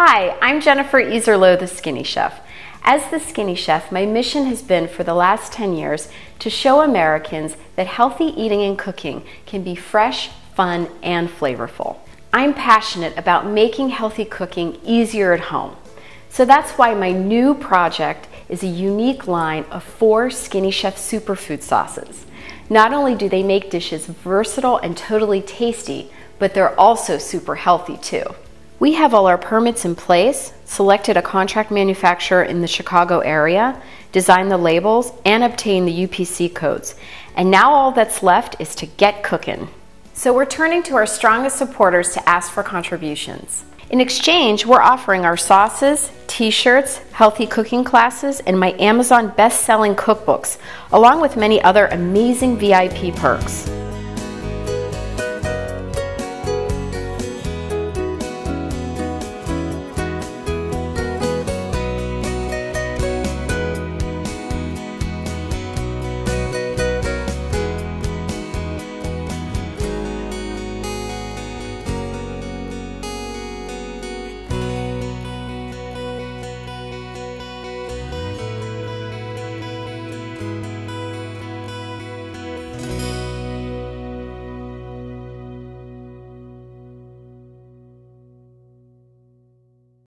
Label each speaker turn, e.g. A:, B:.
A: Hi, I'm Jennifer Iserloh, the Skinny Chef. As the Skinny Chef, my mission has been for the last 10 years to show Americans that healthy eating and cooking can be fresh, fun, and flavorful. I'm passionate about making healthy cooking easier at home. So that's why my new project is a unique line of four Skinny Chef superfood sauces. Not only do they make dishes versatile and totally tasty, but they're also super healthy too. We have all our permits in place, selected a contract manufacturer in the Chicago area, designed the labels, and obtained the UPC codes. And now all that's left is to get cooking. So we're turning to our strongest supporters to ask for contributions. In exchange, we're offering our sauces, t shirts, healthy cooking classes, and my Amazon best selling cookbooks, along with many other amazing VIP perks.